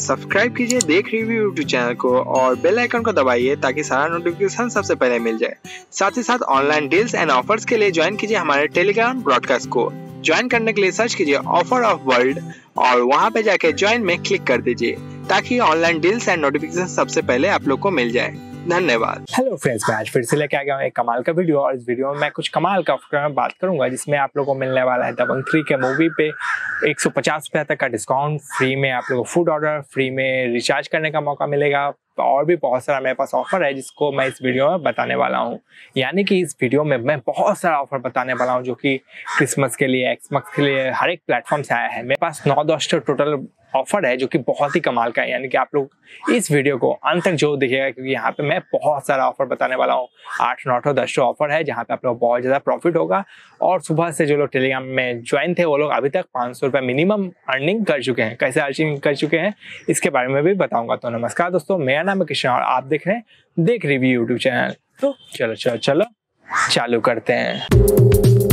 Subscribe कीजिए, देख review YouTube channel को और बेल आइकन को दबाइए ताकि सारा नोटिफिकेशन सबसे पहले मिल जाए। साथ ही साथ ऑनलाइन डील्स एंड ऑफर्स के लिए ज्वाइन कीजिए हमारे टेलीग्राम ब्रॉडकास्ट को। ज्वाइन करने के लिए सर्च कीजिए ऑफ़र ऑफ़ वर्ल्ड और वहाँ पे जाके ज्वाइन में क्लिक कर दीजिए ताकि ऑनलाइन डील्स एंड नोटिफिकेशन सबसे पहले आप लोग को मिल जाए। धन्यवाद। हेलो फ्रेंड्स मैं आज फिर से लेके आ गया हूँ एक कमाल का वीडियो और इस वीडियो में मैं कुछ कमाल का ऑफ़र में बात करूँगा, जिसमें आप लोगों को मिलने वाला है दबंग थ्री के मूवी पे। एक सौ तक का डिस्काउंट फ्री में आप लोगों को फ़ूड ऑर्डर फ्री में रिचार्ज करने का मौका मिलेगा। और भी बहुत सारा मेरे पास ऑफ़र है, जिसको मैं इस वीडियो में बताने वाला हूँ। यानी कि इस वीडियो में मैं बहुत सारा ऑफ़र बताने वाला हूँ, जो कि क्रिसमस के लिए एक्समस के लिए हर एक प्लेटफॉर्म से आया है। मेरे पास नौ दस टोटल ऑफ़र है, जो कि बहुत ही कमाल का है। यानी कि आप लोग इस वीडियो को अंत तक जो देखिएगा, क्योंकि यहाँ पे मैं बहुत सारा ऑफ़र बताने वाला हूँ। आठ, नौ टो दस ऑफ़र है, जहाँ पे आप लोग बहुत ज़्यादा प्रॉफिट होगा। और सुबह से जो लोग टेलीग्राम में ज्वाइन थे, वो लोग अभी तक पाँच सौ रुपये मिनिमम अर्निंग कर चुके हैं। कैसे अर्निंग कर चुके हैं, इसके बारे में भी बताऊँगा। तो नमस्कार दोस्तों, मेरा नाम है कृष्ण और आप देख रहे हैं देख रिव्यू यूट्यूब चैनल। तो चलो चलो चलो, चालू करते हैं।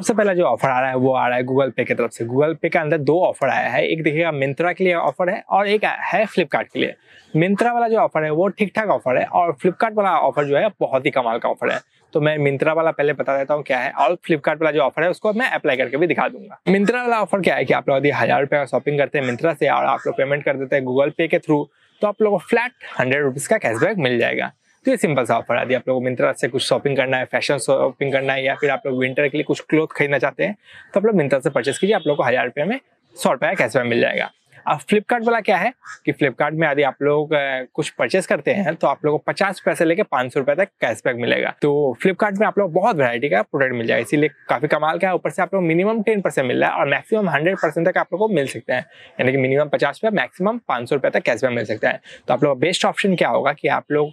सबसे पहला जो ऑफ़र आ रहा है वो आ रहा है गूगल पे की तरफ़ से। गूगल पे के अंदर दो ऑफ़र आया है। एक देखिएगा मिंत्रा के लिए ऑफ़र है और एक है फ्लिपकार्ट के लिए। मिंत्रा वाला जो ऑफ़र है वो ठीक ठाक ऑफ़र है और फ्लिपकार्ट वाला ऑफ़र जो है बहुत ही कमाल का ऑफ़र है। तो मैं मिंत्रा वाला पहले बता देता हूँ क्या है और फ्लिपकार्ट वाला जो ऑफ़र है उसको मैं अप्लाई करके भी दिखा दूँगा। मिंत्रा वाला ऑफ़र क्या है कि आप लोग यदि हज़ार रुपये का शॉपिंग करते हैं मिंत्रा से और आप लोग पेमेंट कर देते हैं गूगल पे के थ्रू तो आप लोगों को फ्लैट हंड्रेड रुपीज़ का कैशबैक मिल जाएगा। तो ये सिंपल सा ऑफ़र है। आप लोग मिंत्रा से कुछ शॉपिंग करना है फ़ैशन शॉपिंग करना है या फिर आप लोग विंटर के लिए कुछ क्लोथ खरीदना चाहते हैं तो आप लोग मिंत्रा से परचेस कीजिए। आप लोग को हज़ार रुपये में सौ रुपये कैशबैक मिल जाएगा। अब फ्लिपकार्ट वाला क्या है कि फ्लिपकार्ट में यदि आप लोग कुछ परचेस करते हैं तो आप लोगों को पचास पैसे लेके पाँच सौ रुपए तक कैशबैक मिलेगा। तो फ्लिपकार्ट में आप लोग बहुत वैरायटी का प्रोडक्ट मिल जाएगा। इसीलिए काफ़ी कमाल का है। ऊपर से आप लोग मिनिमम टेन परसेंट मिल रहा है और मैक्सिमम हंड्रेड परसेंट तक आप लोग को मिल सकते हैं। यानी कि मिनिमम पचास रुपये मैक्सिमम पाँच सौ रुपये तक कैशबैक मिल सकता है। तो आप लोग बेस्ट ऑप्शन क्या होगा कि आप लोग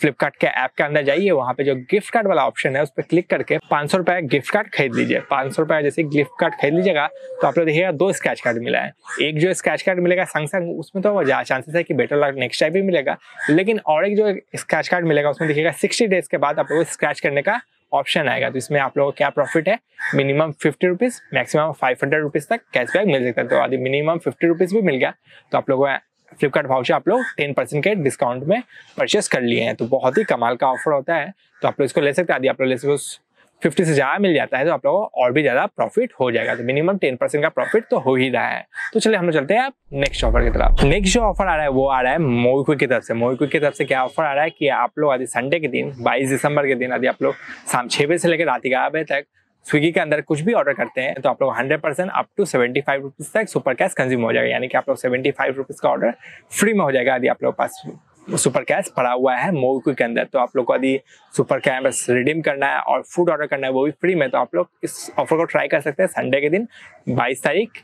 फ्लिपकार्ट के ऐप के अंदर जाइए, वहाँ पे जो गिफ्ट कार्ड वाला ऑप्शन है, उस पर क्लिक करके पाँच सौ रुपये गिफ्ट कार्ड खरीद लीजिए। पाँच सौ रुपये जैसे गिफ्ट कार्ड खरीद लीजिएगा तो आप लोग देखिएगा दो स्क्रैच कार्ड मिला है। एक जो स्क्रैच कार्ड मिलेगा संग संग उसमें तो ज़्यादा चांसेस है कि बेटर लक नेक्स्ट टाइम भी मिलेगा। लेकिन और एक जो स्क्रैच कार्ड मिलेगा, उसमें देखिएगा सिक्सटी डेज़ के बाद आप लोग स्क्रैच करने का ऑप्शन आएगा। तो इसमें आप लोगों को क्या प्रॉफिट है? Minimum fifty rupees maximum five hundred rupees तक कैशबैक मिल सकता है। तो यदि मिनिमम फिफ्टी रुपीज़ भी मिल गया। तो आप लोगों को फ्लिपकार्ट वाउचर आप लोग टेन परसेंट के डिस्काउंट में परचेस कर लिए हैं। तो बहुत ही कमाल का ऑफ़र होता है। तो आप लोग इसको ले सकते हैं। यदि आप लोग ले सकते फिफ्टी से ज़्यादा मिल जाता है तो आप लोगों को और भी ज़्यादा प्रॉफिट हो जाएगा। तो मिनिमम टेन परसेंट का प्रॉफिट तो हो ही रहा है। तो चलिए हम लोग चलते हैं आप नेक्स्ट ऑफ़र की तरफ़। नेक्स्ट जो ऑफ़र आ रहा है, वो आ रहा है मोईक्विक की तरफ़ से। मोईक्विक की तरफ़ से क्या ऑफ़र आ रहा है कि आप लोग यदि संडे के दिन, बाईस दिसंबर के दिन यदि आप लोग शाम छः बजे से लेकर रात ग्यारह बजे तक स्विगी के अंदर कुछ भी ऑर्डर करते हैं तो आप लोग hundred percent up to seventy five rupees तक सुपर कैश कंज्यूम हो जाएगा। यानी कि आप लोग सेवेंटी फाइव रुपीज़ का ऑर्डर फ्री में हो जाएगा यदि आप लोग पास सुपर कैश पड़ा हुआ है मोवी के अंदर। तो आप लोग को यदि सुपर कैश रिडीम करना है और फ़ूड ऑर्डर करना है, वो भी फ्री में तो आप लोग इस ऑफ़र को ट्राई कर सकते हैं। संडे के दिन बाईस तारीख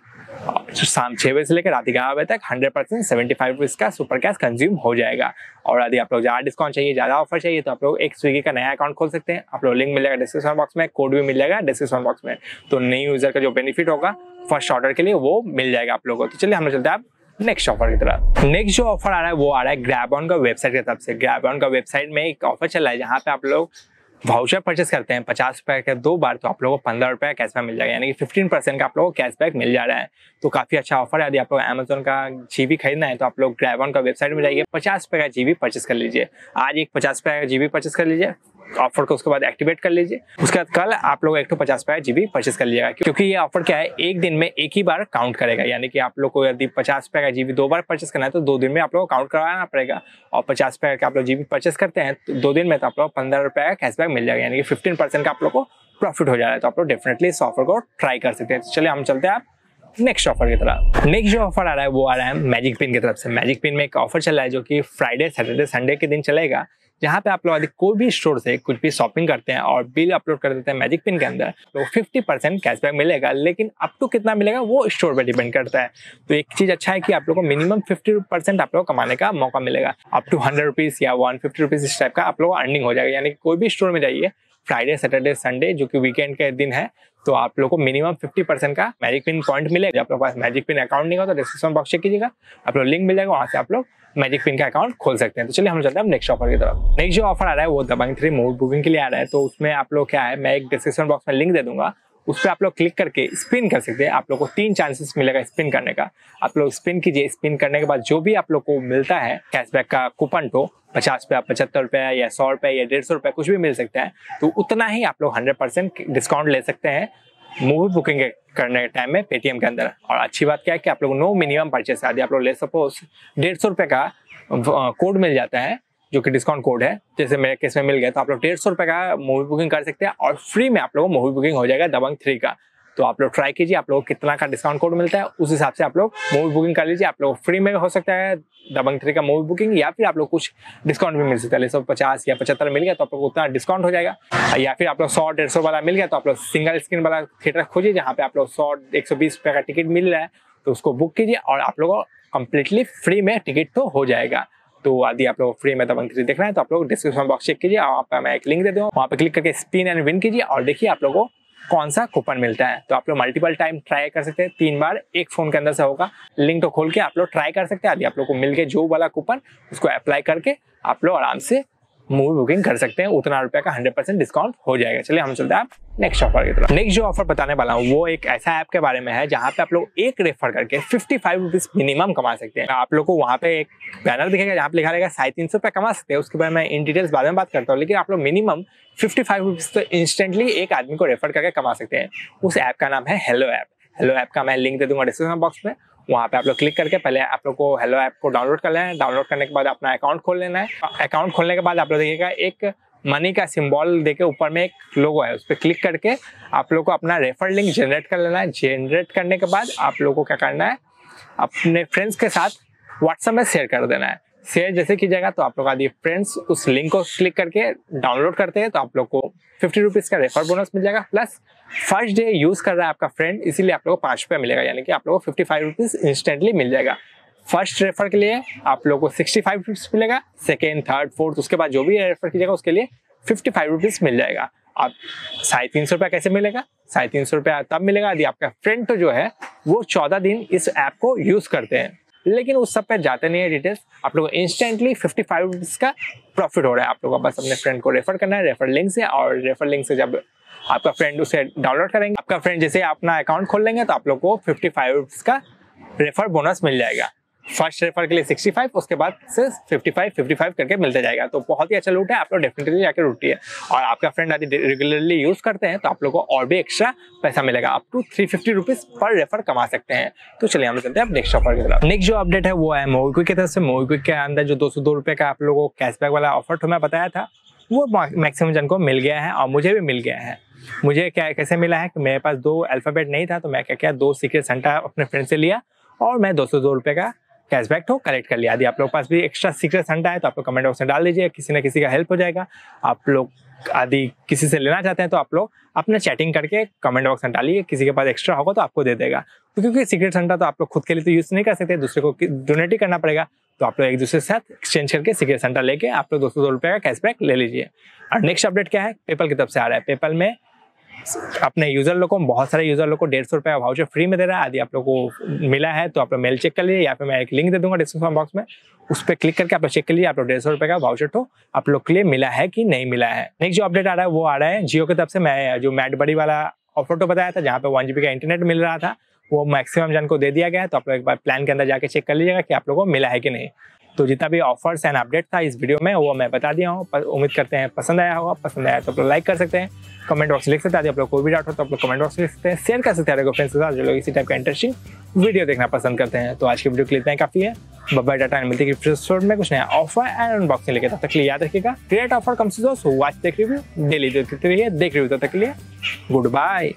शाम छः बजे से लेकर रात ग्यारह बजे तक hundred percent seventy five rupees का सुपर कैश कंज्यूम हो जाएगा। और यदि आप लोग ज़्यादा डिस्काउंट चाहिए, ज़्यादा ऑफ़र चाहिए तो आप लोग एक स्विगी का नया अकाउंट खोल सकते हैं। आप लोग लिंक मिल जाएगा डिस्क्रिप्शन बॉक्स में कोड भी मिल जाएगा डिस्क्रिप्शन बॉक्स में। तो नई यूज़र का जो बेनिफिट होगा फ़र्स्ट ऑर्डर के लिए वो मिल जाएगा आप लोगों को। तो चलिए, हम लोग चलते हैं आप नेक्स्ट ऑफ़र की तरफ़। नेक्स्ट जो ऑफ़र आ रहा है, वो आ रहा है ग्रैबॉन का वेबसाइट की तरफ़ से। ग्रैबॉन का वेबसाइट में एक ऑफ़र चल रहा है, जहाँ पे आप लोग वाउचर परचेस करते हैं, पचास रुपए का दो बार तो आप लोगों को पंद्रह रुपये कैशबैक मिल जाएगा, यानी कि फिफ्टीन परसेंट का आप लोगों को कैशबैक मिल जा रहा है। तो काफ़ी अच्छा ऑफ़र है। यदि आप लोग अमेजोन का जीबी खरीदना है तो आप लोग ग्रैबॉन का वेबसाइट में जाइए, पचास रुपये का जीबी परचेस कर लीजिए। आज एक पचास रुपये का जीबी परचेस कर लीजिए। ऑफ़र को उसके बाद एक्टिवेट कर लीजिए। उसके बाद कल आप लोग एक तो पचास रुपया जीबी परचेस कर लीजिएगा क्योंकि ये ऑफ़र क्या है, एक दिन में एक ही बार काउंट करेगा। यानी कि आप लोग को यदि पचास रुपये का जीबी दो बार परचेस करना है तो दो दिन में आप लोग को काउंट करवाना पड़ेगा। और पचास रुपये का आप लोग जीबी परचेस करते हैं तो दो दिन में तो आप लोग पंद्रह रुपये का कैशबैक मिल जाएगा। यानी कि फिफ्टीन परसेंट का आप लोग को प्रॉफिट हो जा रहा है। तो आप लोग डेफिनेटली इस ऑफ़र को ट्राई कर सकते हैं। चलिए, हम चलते हैं आप नेक्स्ट ऑफ़र की तरफ़। नेक्स्ट जो ऑफ़र आ रहा है, वो आ रहा है मैजिक पिन की तरफ़ से। मैजिक पिन में एक ऑफ़र चल रहा है, जो कि फ्राइडे सैटरडे संडे के दिन चलेगा। जहाँ पे आप लोग यदि कोई भी स्टोर से कुछ भी शॉपिंग करते हैं और बिल अपलोड कर देते हैं मैजिक पिन के अंदर तो 50 परसेंट कैशबैक मिलेगा। लेकिन अप टू कितना मिलेगा, वो स्टोर पे डिपेंड करता है। तो एक चीज़ अच्छा है कि आप लोग को मिनिमम 50 परसेंट आप लोग कमाने का मौका मिलेगा। अप टू हंड्रेड रुपीज़ या वन फिफ्टी रुपीज़ इस टाइप का आप लोग अर्निंग हो जाएगा। यानी कि कोई भी स्टोर में जाइए, फ्राइडे, सैटरडे, संडे, जो कि वीकेंड के दिन है तो आप लोग को मिनिमम 50 परसेंट का मैजिक पिन पॉइंट मिलेगा। आप लोग पास मैजिक पिन अकाउंट नहीं हो तो डिस्क्रिप्शन बॉक्स चेक कीजिएगा। आप लोग लिंक मिल जाएगा, वहाँ से आप लोग मैजिक पिन का अकाउंट खोल सकते हैं। तो चलिए, हम चलते हैं नेक्स्ट ऑफ़र की तरफ़। नेक्स्ट जो ऑफ़र आ रहा है वो दबंग थ्री मोड बुकिंग के लिए आ रहा है। तो उसमें आप लोग क्या है, मैं एक डिस्क्रिप्शन बॉक्स में लिंक दे दूँगा। उस पर आप लोग क्लिक करके स्पिन कर सकते हैं। आप लोग को तीन चांसेस मिलेगा स्पिन करने का। आप लोग स्पिन कीजिए। स्पिन करने के बाद जो भी आप लोग को मिलता है कैशबैक का कूपन तो पचास रुपया, पचहत्तर रुपया या सौ रुपया या डेढ़ सौ रुपया कुछ भी मिल सकता है तो उतना ही आप लोग हंड्रेड परसेंट डिस्काउंट ले सकते हैं मूवी बुकिंग करने के टाइम में पेटीएम के अंदर। और अच्छी बात क्या है कि आप लोग नो मिनिमम परचेस आदि आप लोग ले सपोज़ डेढ़ सौ रुपये का कोड मिल जाता है। जो कि डिस्काउंट कोड है, जैसे मेरे केस में मिल गया तो आप लोग डेढ़ सौ रुपये का मूवी बुकिंग कर सकते हैं और फ्री में आप लोग को मूवी बुकिंग हो जाएगा दबंग थ्री का। तो आप लोग ट्राई कीजिए, आप लोगों को कितना का डिस्काउंट कोड मिलता है, उस हिसाब से आप लोग मूवी बुकिंग कर लीजिए। आप लोग फ्री में हो सकता है दबंग थ्री का मूवी बुकिंग या फिर आप लोग कुछ डिस्काउंट भी मिल सकता है। जैसे पचास या पचहत्तर मिल गया तो आप लोग उतना डिस्काउंट हो जाएगा। या फिर आप लोग सौ, डेढ़ सौ वाला मिल गया तो आप लोग सिंगल स्क्रीन वाला थिएटर खोजिए, जहाँ पे आप लोग सौ, एक सौ बीस रुपये का टिकट मिल रहा है तो उसको बुक कीजिए और आप लोगों को कम्प्लीटली फ्री में टिकट तो हो जाएगा। तो आदि आप लोग फ्री में दबंग थ्री देखना है तो आप लोग डिस्क्रिप्शन बॉक्स चेक कीजिए, आप मैं एक लिंक दे दूँ, वहाँ पे क्लिक करके स्पिन एंड विन कीजिए और देखिए आप लोगों को कौन सा कूपन मिलता है। तो आप लोग मल्टीपल टाइम ट्राई कर सकते हैं, तीन बार एक फ़ोन के अंदर से होगा। लिंक तो खोल के आप लोग ट्राई कर सकते हैं, आदि आप लोग को मिल के जो वाला कूपन उसको अप्लाई करके आप लोग आराम से मूवी बुकिंग कर सकते हैं, उतना रुपया का हंड्रेड परसेंट डिस्काउंट हो जाएगा। चलिए हम चलते हैं नेक्स्ट ऑफ़र की तरफ़। नेक्स्ट जो ऑफ़र बताने वाला हूँ, वो एक ऐसा ऐप के बारे में है, जहाँ पे आप लोग एक रेफर करके फिफ्टी फाइव रुपीज़ मिनिमम कमा सकते हैं। आप लोग को वहाँ पे एक बैनर दिखेगा, जहाँ पे लिखा रहेगा, साढ़े तीन सौ रुपया कमा सकते हैं। उसके बारे में इन डिटेल्स बाद में बात करता हूँ, लेकिन आप लोग मिनिमम फिफ्टी फाइव रुपीज़ तो इंस्टेंटली एक आदमी को रेफर करके कमा सकते हैं। उस ऐप का नाम है हेलो ऐप हेलो ऐप का मैं लिंक दे दूँगा डिस्क्रिप्शन बॉक्स में। वहाँ पे आप लोग क्लिक करके पहले आप लोग को हेलो ऐप को डाउनलोड कर लेना है। डाउनलोड करने के बाद अपना अकाउंट खोल लेना है। अकाउंट खोलने के बाद आप लोग देखिएगा एक मनी का सिंबल देके ऊपर में एक लोगो है, उस पर क्लिक करके आप लोग को अपना रेफर लिंक जनरेट कर लेना है। जनरेट करने के बाद आप लोग को क्या करना है, अपने फ्रेंड्स के साथ व्हाट्सएप में शेयर कर देना है। शेयर जैसे कीजिएगा तो आप लोग आदि फ्रेंड्स उस लिंक को क्लिक करके डाउनलोड करते हैं तो आप लोग को फिफ्टी रुपीज़ का रेफर बोनस मिल जाएगा प्लस फ़र्स्ट डे यूज़ कर रहा है आपका फ्रेंड इसीलिए आप लोग को पाँच रुपया मिलेगा, यानी कि आप लोग को फिफ्टी फाइव रुपीज़ इंस्टेंटली मिल जाएगा। फ़र्स्ट रेफर के लिए आप लोग को सिक्सटी फाइव रुपीज़ मिलेगा सेकेंड थर्ड फोर्थ उसके बाद जो भी रेफर कीजिएगा उसके लिए फिफ्टी फाइव रुपीज़ मिल जाएगा। आप साढ़े तीन सौ रुपया कैसे मिलेगा? साढ़े तीन सौ रुपया तब मिलेगा यदि आपका फ्रेंड तो जो है, वो चौदह दिन इस ऐप को यूज़ करते हैं। लेकिन उस सब पे जाते नहीं है डिटेल्स आप लोगों को इंस्टेंटली फिफ्टी फाइव रुपीज़ का प्रॉफिट हो रहा है। आप लोगों को बस अपने फ्रेंड को रेफर करना है रेफर लिंक से, और रेफर लिंक से जब आपका फ्रेंड उसे डाउनलोड करेंगे, आपका फ्रेंड जैसे अपना अकाउंट खोल लेंगे तो आप लोग को फिफ्टी फाइव का रेफर बोनस मिल जाएगा। फ़र्स्ट रेफर के लिए 65 उसके बाद से 55 55 करके मिलते जाएगा। तो बहुत ही अच्छा लूट है, आप लोग डेफिनेटली जाकर लूटिए और आपका फ्रेंड यदि रेगुलरली यूज़ करते हैं तो आप लोग को और भी एक्स्ट्रा पैसा मिलेगा। Up to three fifty rupees पर रेफर कमा सकते हैं। तो चलिए हम लोग चलते हैं नेक्स्ट ऑफ़र की तरफ़। नेक्स्ट जो अपडेट है, वो है मोविक्विक की तरफ़ से। मोविक्विक के अंदर जो दो सौ दो का आप लोगों को कैशबैक वाला ऑफ़र तो मैं बताया था, वो मैक्सिमम जन को मिल गया है और मुझे भी मिल गया है। मुझे क्या, कैसे मिला है कि मेरे पास दो अल्फ़ाबेट नहीं था तो मैं क्या क्या, दो सीक्रेट सेंटा अपने फ्रेंड से लिया और मैं दो सौ दो का कैशबैक तो कलेक्ट कर लिया। यदि आप लोग पास भी एक्स्ट्रा सीक्रेट संडा है तो आप लोग कमेंट बॉक्स में डाल दीजिए। किसी ना किसी का हेल्प हो जाएगा। आप लोग आदि किसी से लेना चाहते हैं तो आप लोग अपने चैटिंग करके कमेंट बॉक्स में डालिए। किसी के पास एक्स्ट्रा होगा तो आपको दे देगा। तो क्योंकि सीक्रेट संडा तो आप लोग खुद के लिए तो यूज़ नहीं कर सकते, दूसरे को डोनेट ही करना पड़ेगा तो आप लोग एक दूसरे के साथ एक्सचेंज करके सीक्रेट सेंटा लेके आप लोग दो सौ दो रुपये का कैशबैक ले लीजिए। और नेक्स्ट अपडेट क्या है? पेपल की तरफ़ से आ रहा है। पेपल में अपने यूज़र लोग को, बहुत सारे यूज़र लोग को डेढ़ सौ रुपया वाउचर फ्री में दे रहा है। यदि आप लोग को मिला है तो आप लोग मेल चेक कर लीजिए या फिर मैं एक लिंक दे दूँगा डिस्क्रिप्शन बॉक्स में। उस पर क्लिक करके आप लोग चेक कर लीजिए, आप लोग डेढ़ सौ रुपये का वाउचर तो आप लोग के लिए मिला है कि नहीं मिला है। नेक्स्ट जो अपडेट आ रहा है, वो आ रहा है जियो की तरफ़ से। मैं जो मैट बड़ी वाला ऑफ़र तो बताया था, जहाँ पे वन का इंटरनेट मिल रहा था, वो मैक्सिमम जन को दे दिया गया है। तो आप लोग एक बार प्लान के अंदर जाके चेक कर लीजिएगा कि आप लोगों को मिला है कि नहीं। तो जितना भी ऑफर्स एंड अपडेट था इस वीडियो में, वो मैं बता दिया हूँ। उम्मीद करते हैं पसंद आया होगा। पसंद आया तो आप लोग लाइक कर सकते हैं। कमेंट बॉक्स लिख सकते हैं। आप लोग कोई भी डाउट हो तो आप लोग कमेंट बॉक्स लिख सकते हैं। शेयर कर सकते हैं। फ्रेंड्स के साथ जो लोग इसी टाइप का इंटरेस्टिंग वीडियो देखना पसंद करते हैं। तो आज की वीडियो के लिए काफ़ी है। बब्बा डाटा मिलती है में। कुछ नया ऑफ़र एंड अनबॉक्सिंग लेके। तब तक लिए याद रखिएगा। क्रिएट ऑफ़र कम से वाच देख रिव्यू डेली रहिए। देख रिव्यू तब तक लिए गुड बाय